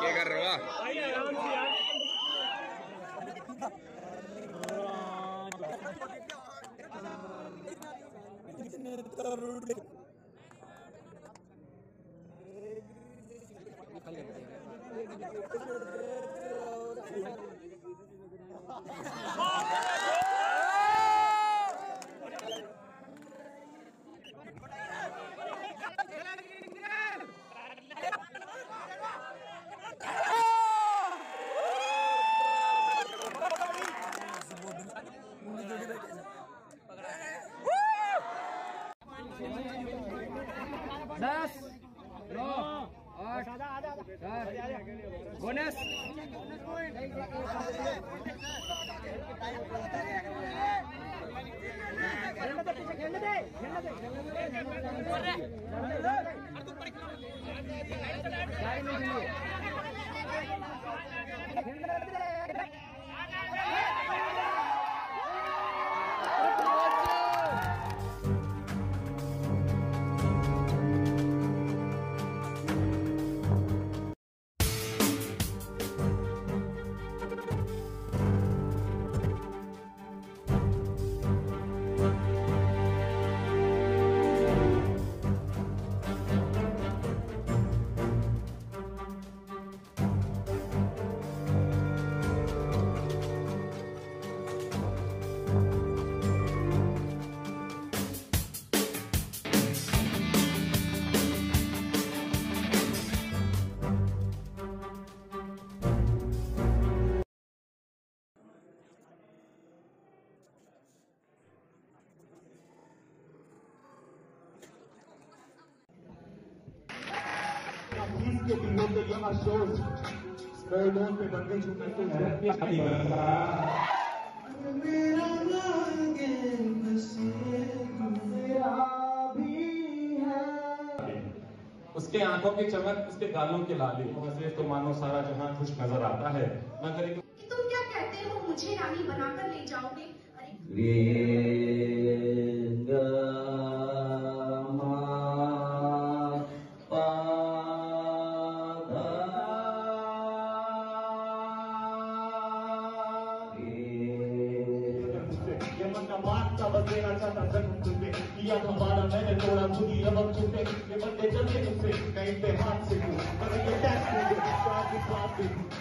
क्या कर रहे हो? కర్ణాకరుడి दस नौ आठ चार bonus Please young shows. Very long हैं उसके आँखों के चमक उसके गालों के लाले। मुझे तो मानो सारा जहाँ खुश नज़र आता है। मगर तुम क्या कहते हो? मुझे रानी बनाकर ले जाओगे। अरे Thank you.